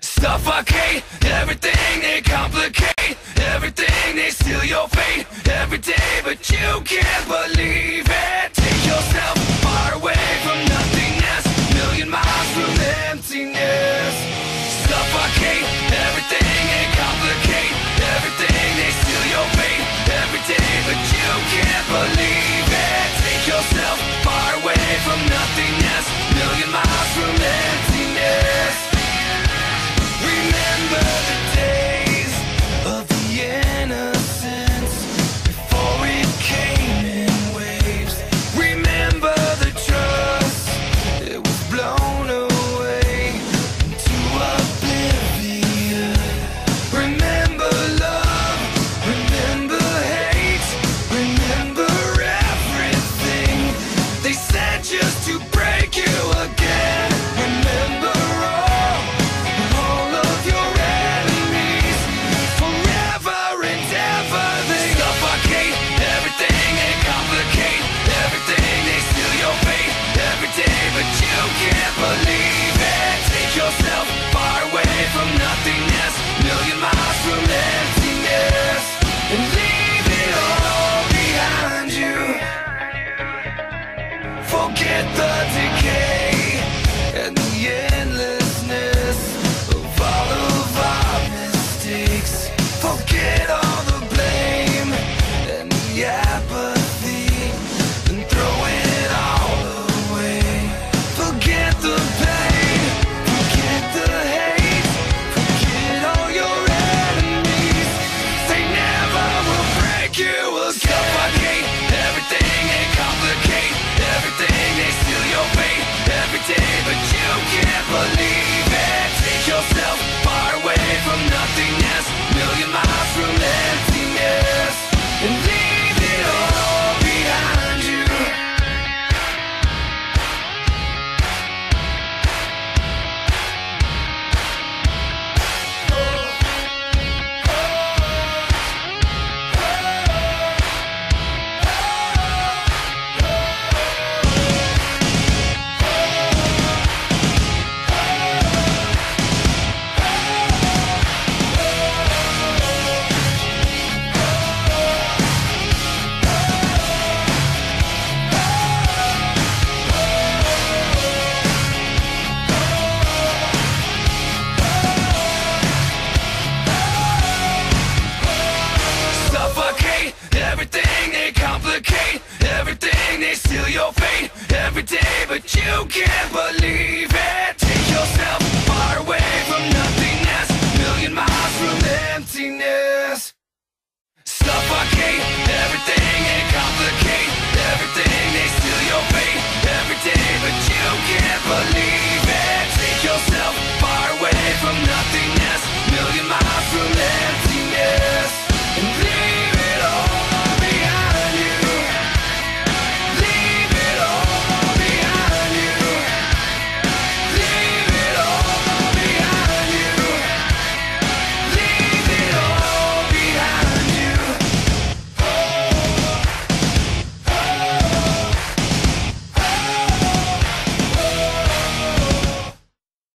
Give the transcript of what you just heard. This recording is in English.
Suffocate everything they complicate, everything they steal your fate every day, but you can't believe it. get the decay. every day, but you can't believe it.